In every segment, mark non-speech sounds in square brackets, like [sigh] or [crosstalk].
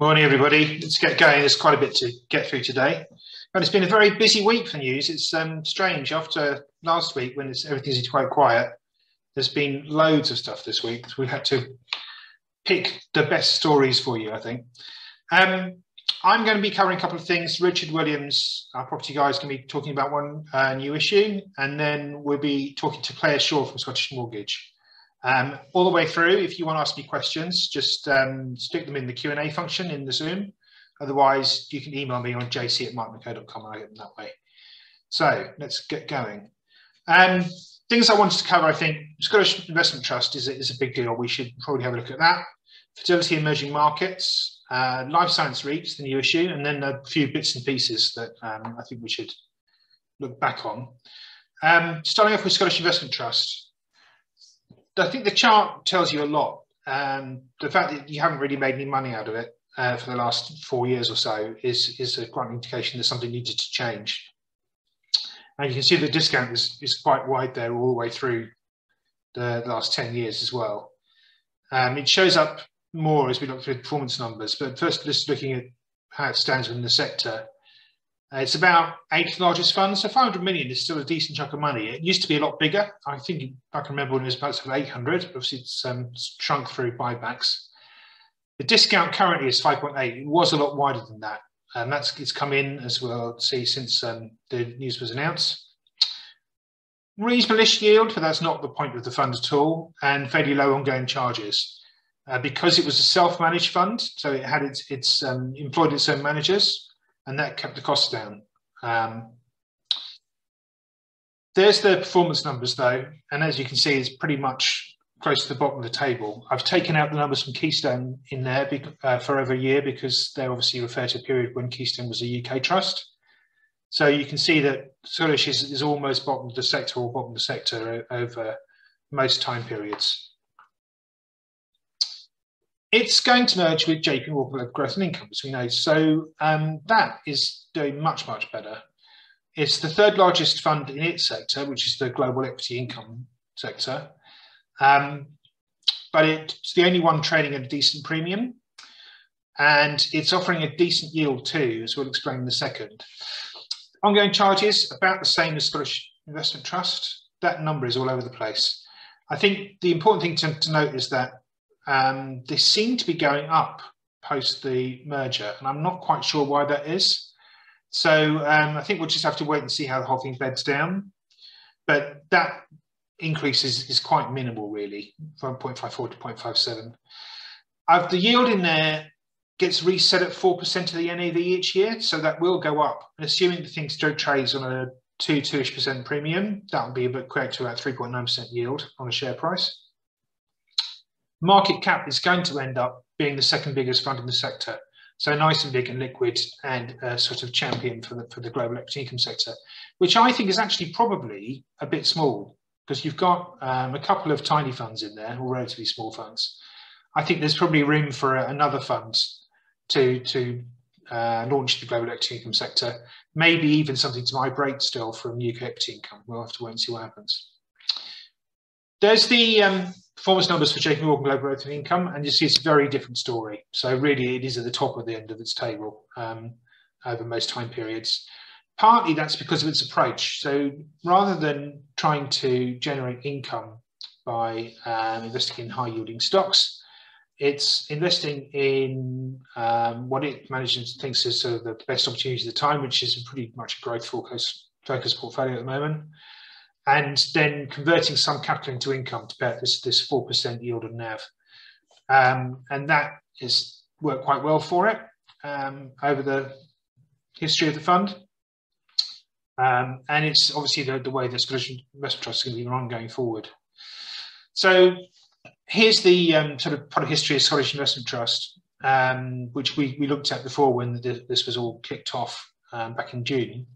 Morning, everybody. Let's get going. There's quite a bit to get through today. And it's been a very busy week for news. It's um, strange. After last week, when everything's quite quiet, there's been loads of stuff this week. We've had to pick the best stories for you, I think. Um, I'm going to be covering a couple of things. Richard Williams, our property guy, is going to be talking about one uh, new issue, and then we'll be talking to Claire Shaw from Scottish Mortgage. Um, all the way through, if you want to ask me questions, just um, stick them in the Q&A function in the Zoom. Otherwise, you can email me on jc at martenandco.com and I get them that way. So let's get going. Um, things I wanted to cover, I think, Scottish Investment Trust is a, is a big deal. We should probably have a look at that. Fidelity emerging markets, uh, life science REITs, the new issue, and then a few bits and pieces that um, I think we should look back on. Um, starting off with Scottish Investment Trust. I think the chart tells you a lot. Um, the fact that you haven't really made any money out of it uh, for the last four years or so is, is a great indication that something needed to change. And you can see the discount is, is quite wide there all the way through the, the last 10 years as well. Um, it shows up more as we look through the performance numbers, but first just looking at how it stands within the sector. Uh, it's about eighth largest fund, so 500 million is still a decent chunk of money. It used to be a lot bigger. I think I can remember when it was about 800. Obviously, it's um, shrunk through buybacks. The discount currently is 5.8. It was a lot wider than that, and that's it's come in as we'll see since um, the news was announced. Reasonable yield, but that's not the point of the fund at all, and fairly low ongoing charges. Uh, because it was a self-managed fund, so it had its, its um, employed its own managers, and that kept the costs down. Um, there's the performance numbers though, and as you can see, it's pretty much close to the bottom of the table. I've taken out the numbers from Keystone in there uh, for over a year because they obviously refer to a period when Keystone was a UK trust. So you can see that Scottish is, is almost bottom of the sector or bottom of the sector over most time periods. It's going to merge with JP Morgan Growth and Income, as we know. So um, that is doing much, much better. It's the third largest fund in its sector, which is the global equity income sector. Um, but it's the only one trading at a decent premium. And it's offering a decent yield too, as we'll explain in a second. Ongoing charges, about the same as Scottish Investment Trust. That number is all over the place. I think the important thing to, to note is that um, they seem to be going up post the merger, and I'm not quite sure why that is. So um, I think we'll just have to wait and see how the whole thing beds down. But that increase is, is quite minimal, really, from 0.54 to 0.57. Uh, the yield in there gets reset at 4% of the NAV each year, so that will go up. And assuming the thing still trades on a 2 2ish percent premium, that would be about correct to about 3.9% yield on a share price market cap is going to end up being the second biggest fund in the sector. So nice and big and liquid and a sort of champion for the, for the global equity income sector, which I think is actually probably a bit small because you've got um, a couple of tiny funds in there or relatively small funds. I think there's probably room for another fund to, to uh, launch the global equity income sector, maybe even something to migrate still from UK equity income. We'll have to wait and see what happens. There's the um, performance numbers for JP Morgan Global Growth and Income, and you see it's a very different story. So really, it is at the top of the end of its table um, over most time periods. Partly that's because of its approach. So rather than trying to generate income by um, investing in high yielding stocks, it's investing in um, what it manages thinks is sort of the best opportunity at the time, which is pretty much a growth focus, focus portfolio at the moment and then converting some capital into income to pay this this four percent yield on NAV, um, and that has worked quite well for it um, over the history of the fund. Um, and it's obviously the, the way the Scottish Investment Trust is going to be run going forward. So here's the um, sort of product history of Scottish Investment Trust, um, which we, we looked at before when the, this was all kicked off um, back in June.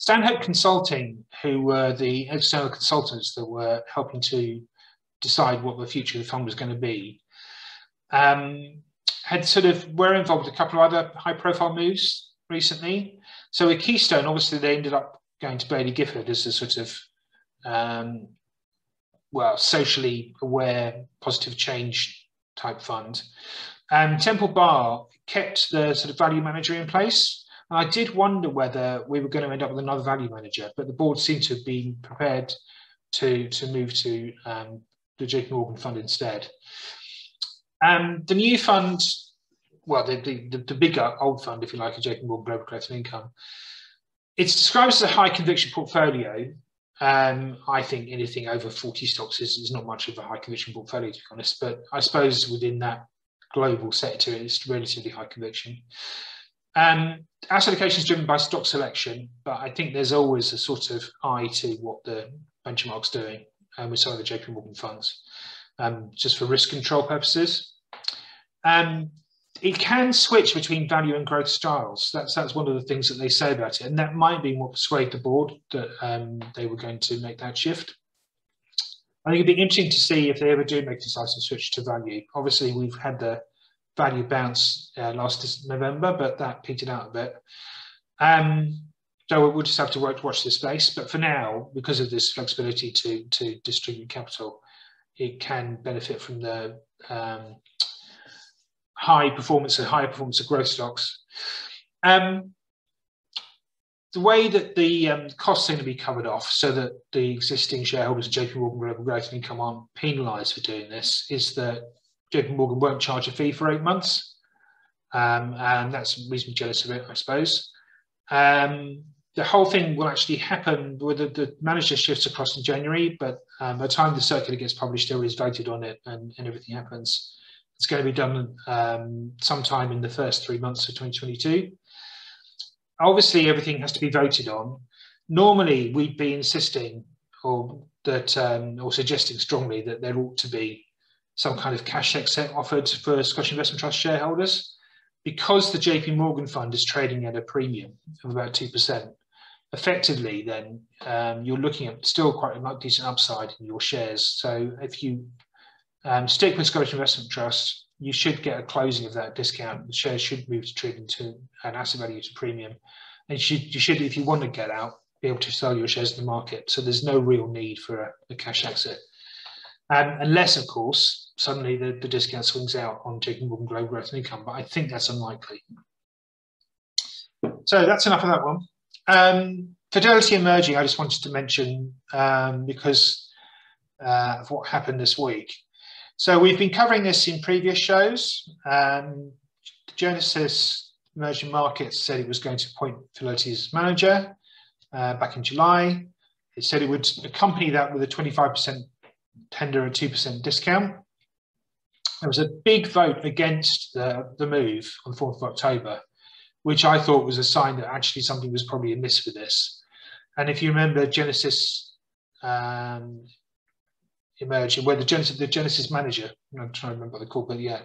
Stanhope Consulting, who were the external consultants that were helping to decide what the future of the fund was going to be, um, had sort of were involved in a couple of other high profile moves recently. So with Keystone, obviously they ended up going to Baillie Gifford as a sort of um, well, socially aware, positive change type fund. Um, Temple Bar kept the sort of value manager in place. And I did wonder whether we were going to end up with another value manager, but the board seemed to have been prepared to, to move to um, the JP Morgan fund instead. Um, the new fund, well, the, the, the bigger old fund, if you like, a JP Morgan Global Growth and Income, it's described as a high conviction portfolio. Um, I think anything over 40 stocks is, is not much of a high conviction portfolio, to be honest. But I suppose within that global sector, it's relatively high conviction. Um, asset allocation is driven by stock selection, but I think there's always a sort of eye to what the benchmark's doing um, with some of the JP Morgan funds, um, just for risk control purposes. Um, it can switch between value and growth styles. That's that's one of the things that they say about it, and that might be what persuaded the board that um, they were going to make that shift. I think it'd be interesting to see if they ever do make a decisive switch to value. Obviously, we've had the value bounce uh, last November, but that petered out a bit. Um, so we'll just have to watch, watch this space. But for now, because of this flexibility to to distribute capital, it can benefit from the um, high performance and higher performance of growth stocks. Um, the way that the um, costs are going to be covered off so that the existing shareholders of JP Morgan Global Growth and Income aren't penalised for doing this is that JP Morgan won't charge a fee for eight months. Um, and that's reasonably jealous of it, I suppose. Um, the whole thing will actually happen with the, the manager shifts across in January, but um, by the time the circular gets published, there is voted on it and, and everything happens. It's going to be done um, sometime in the first three months of 2022. Obviously, everything has to be voted on. Normally, we'd be insisting or that um, or suggesting strongly that there ought to be some kind of cash exit offered for Scottish Investment Trust shareholders. Because the JP Morgan fund is trading at a premium of about 2%, effectively then um, you're looking at still quite a decent upside in your shares. So if you um, stick with Scottish Investment Trust, you should get a closing of that discount. The shares should move to trading to an asset value to premium. And you should, you should, if you want to get out, be able to sell your shares in the market. So there's no real need for a, a cash exit. Um, unless, of course, suddenly the, the discount swings out on JP Morgan Global Growth and Income, but I think that's unlikely. So that's enough of that one. Um, Fidelity Emerging, I just wanted to mention um, because uh, of what happened this week. So we've been covering this in previous shows. Um, Genesis Emerging Markets said it was going to appoint Fidelity's manager uh, back in July. It said it would accompany that with a 25% tender a 2% discount. There was a big vote against the, the move on the 4th of October, which I thought was a sign that actually something was probably amiss with this. And if you remember, Genesis um, emerging, where the Genesis, the Genesis manager, I'm trying to remember the they're but yeah,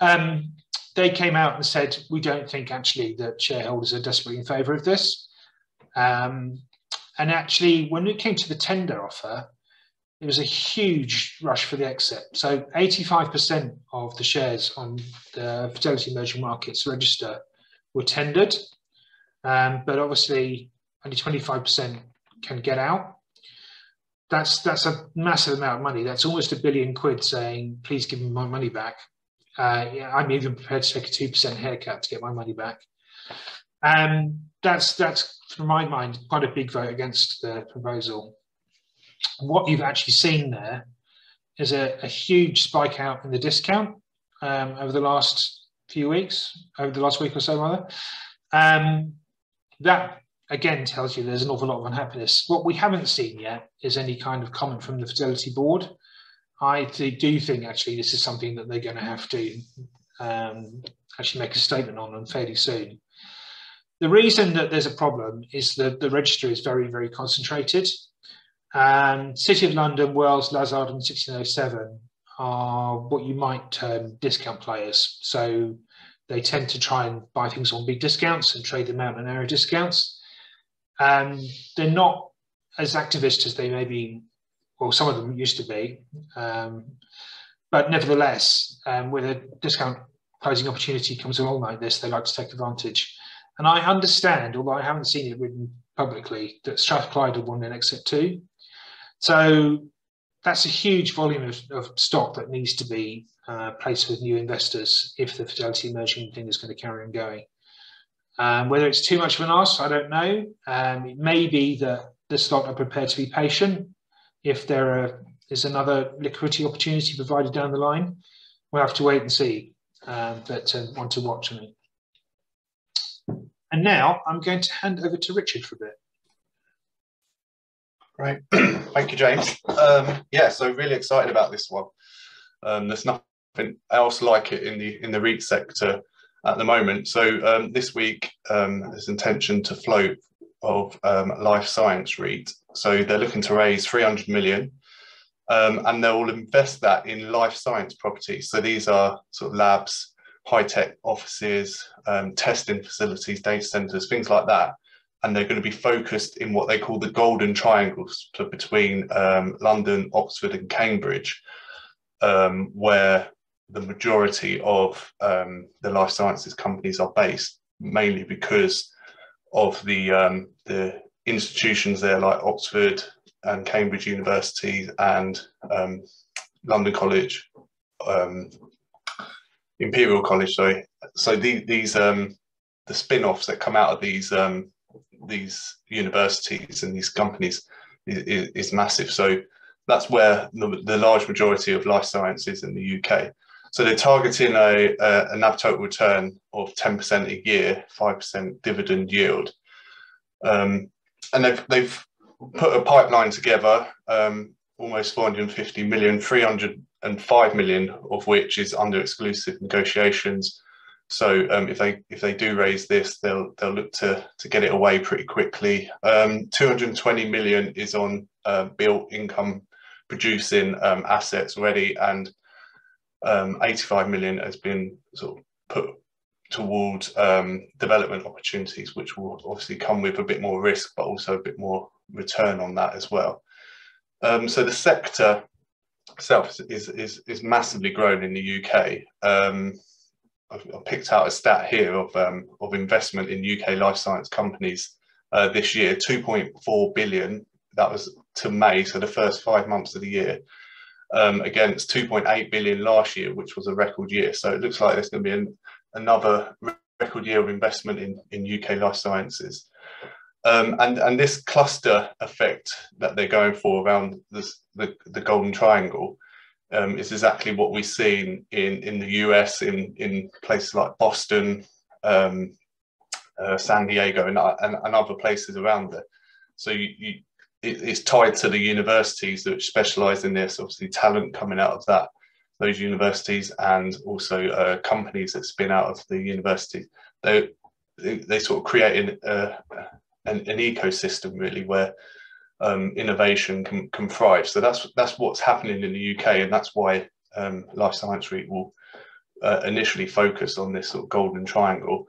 um, they came out and said, we don't think actually that shareholders are desperately in favour of this. Um, and actually, when it came to the tender offer, it was a huge rush for the exit. So 85% of the shares on the Fidelity Emerging Markets register were tendered, um, but obviously only 25% can get out. That's that's a massive amount of money. That's almost a billion quid saying, please give me my money back. Uh, yeah, I'm even prepared to take a 2% haircut to get my money back. Um, that's, that's, from my mind, quite a big vote against the proposal what you've actually seen there is a, a huge spike out in the discount um, over the last few weeks, over the last week or so, rather. Um, that again tells you there's an awful lot of unhappiness. What we haven't seen yet is any kind of comment from the Fidelity board. I do think actually this is something that they're going to have to um, actually make a statement on and fairly soon. The reason that there's a problem is that the register is very, very concentrated. And City of London, Wells, Lazard, and 1607 are what you might term discount players. So they tend to try and buy things on big discounts and trade them out on narrow discounts. And they're not as activist as they may be, well, some of them used to be. Um, but nevertheless, um, with a discount closing opportunity comes along like this, they like to take advantage. And I understand, although I haven't seen it written publicly, that Strathclyde have won an exit too. So that's a huge volume of, of stock that needs to be uh, place with new investors if the Fidelity merging thing is going to carry on going. Um, whether it's too much of an ask, I don't know. Um, it may be that the stock are prepared to be patient if there are, is another liquidity opportunity provided down the line. We'll have to wait and see, um, but uh, want to watch me. And now I'm going to hand over to Richard for a bit. Great. [clears throat] Thank you, James. Um, yeah, so really excited about this one. Um, there's nothing else like it in the in the REIT sector at the moment. So um, this week um, there's intention to float of um, Life Science REIT. So they're looking to raise 300 million um, and they'll invest that in life science properties. So these are sort of labs, high tech offices, testing facilities, data centers, things like that. And they're going to be focused in what they call the golden triangles so between um, London, Oxford, and Cambridge, um, where the majority of um, the life sciences companies are based, mainly because of the um, the institutions there like Oxford and Cambridge University and um, London College, um, Imperial College. Sorry. So the, these the spin-offs that come out of these um, these universities and these companies is, is massive. So that's where the, the, large majority of life sciences in the UK. So they're targeting a, a, a NAV total return of 10% a year, 5% dividend yield. Um, and they've, they've put a pipeline together, um, almost 450 million, 305 million of which is under exclusive negotiations. So um, if they if they do raise this, they'll they'll look to to get it away pretty quickly. Um, 220 million is on uh, built income producing um, assets already, and um, 85 million has been sort of put towards um, development opportunities, which will obviously come with a bit more risk, but also a bit more return on that as well. Um, so the sector itself is, is, is massively grown in the UK. I've, I've, picked out a stat here of, um, of investment in UK life science companies uh, this year, 2.4 billion. That was to May, so the first five months of the year, um, against 2.8 billion last year, which was a record year. So it looks like there's going to be an, another record year of investment in, in UK life sciences. Um, and, and this cluster effect that they're going for around this, the, the Golden Triangle um, is exactly what we've seen in, in the US, in, in places like Boston, um, uh, San Diego, and, and, and, other places around there. So you, you, it, it's tied to the universities that specialize in this, obviously talent coming out of that those universities and also uh, companies that spin out of the universities. They, they, they sort of create an, uh, an, an, ecosystem really where um, innovation can, can thrive. So that's that's what's happening in the UK, and that's why um, Life Science REIT will uh, initially focus on this sort of golden triangle.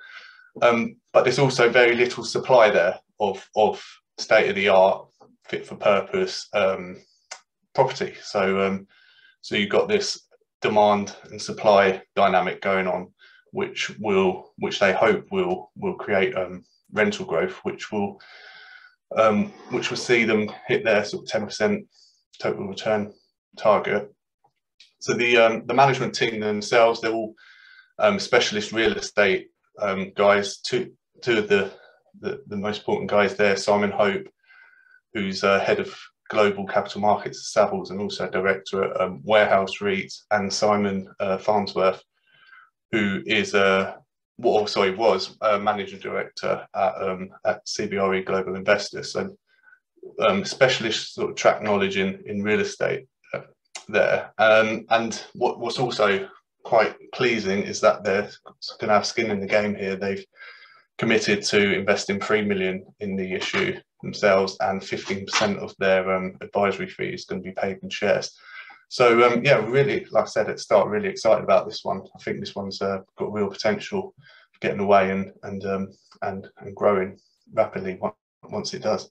Um, but there's also very little supply there of of state of the art, fit for purpose um, property. So um, so you've got this demand and supply dynamic going on, which will, which they hope will will create um, rental growth, which will, um, which will see them hit their sort of ten percent total return target. So the um, the management team themselves, they're all um, specialist real estate um, guys. Two two of the, the, the most important guys there, Simon Hope, who's uh, head of global capital markets at Savills and also director at um, Warehouse REIT, and Simon uh, Farnsworth, who is a well, sorry, was a managing director at, um, at CBRE Global Investors. So um, specialist sort of track knowledge in, in real estate uh, there. Um, and what, what's also quite pleasing is that they're going to have skin in the game here. They've committed to investing 3 million in the issue themselves and 15% of their um, advisory fee is going to be paid in shares. So um, yeah, really, like I said at the start, really excited about this one. I think this one's uh, got real potential for getting away and and um, and and growing rapidly once it does.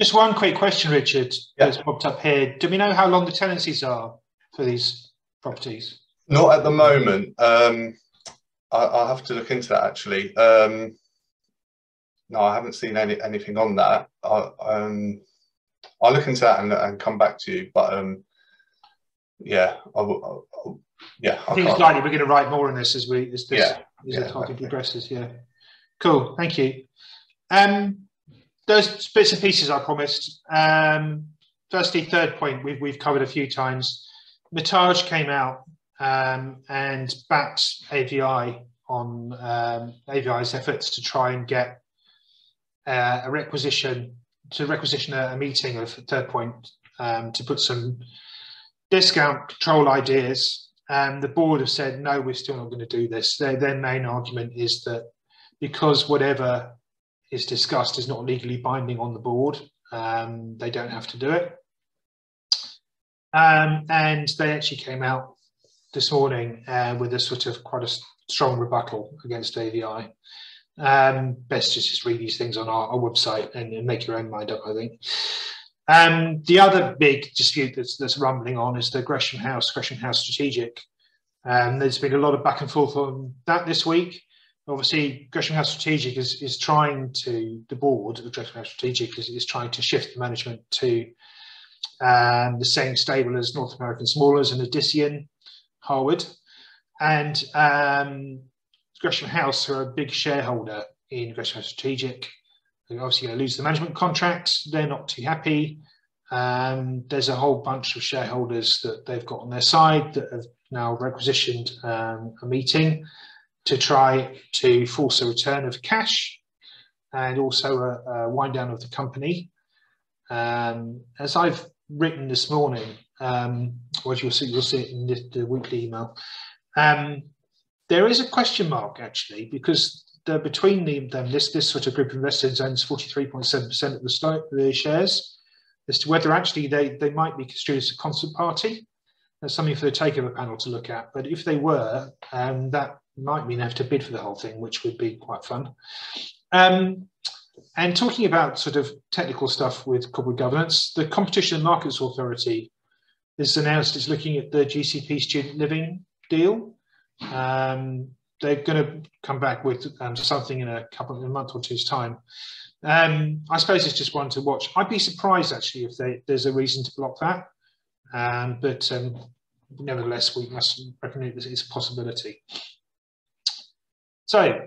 Just one quick question, Richard, yeah. that's popped up here. Do we know how long the tenancies are for these properties? Not at the moment. Um, I, will have to look into that actually. Um, no, I haven't seen any anything on that. I, um, I'll look into that and, and come back to you. But um, yeah, I, Yeah, I think it's likely we're going to write more on this as we as this Yeah, as yeah, the topic progresses. Yeah, cool. Thank you. Um, those bits and pieces I promised. Um, firstly, third point we've we've covered a few times. Metage came out um, and backed AVI on um, AVI's efforts to try and get uh, a requisition to requisition a, a meeting of third point um, to put some discount control ideas. Um, the board have said no, we're still not going to do this. Their, their main argument is that because whatever is discussed is not legally binding on the board, um, they don't have to do it. Um, and they actually came out this morning uh, with a sort of quite a strong rebuttal against AVI. Um, best just, just read these things on our, our website and, and, make your own mind up, I think. Um, the other big dispute that's, that's rumbling on is the Gresham House, Gresham House Strategic. Um, there's been a lot of back and forth on that this week. Obviously, Gresham House Strategic is, is trying to, the board of Gresham House Strategic is, is trying to shift the management to um, the same stable as North American Smallers and Odyssean, Harwood. And um, Gresham House are a big shareholder in Gresham House Strategic. Obviously lose the management contracts. They're not too happy. Um, there's a whole bunch of shareholders that they've got on their side that have now requisitioned um, a meeting to try to force a return of cash and also a, a wind down of the company. Um, as I've written this morning, um, or you'll see, you'll see it in the, the weekly email. Um, there is a question mark actually because the, between the, them, this this sort of group of investors owns 43.7% of the, stock, the shares, as to whether actually they, they might be construed as a concert party. That's something for the takeover panel to look at. But if they were, um, that might mean they have to bid for the whole thing, which would be quite fun. Um, and talking about sort of technical stuff with corporate governance, the Competition and Markets Authority has announced it's looking at the GCP student living deal. Um, they're going to come back with um, something in a couple of a month or two's time. Um, I suppose it's just one to watch. I'd be surprised actually if they, there's a reason to block that, um, but um, nevertheless, we must recognize it's a possibility. So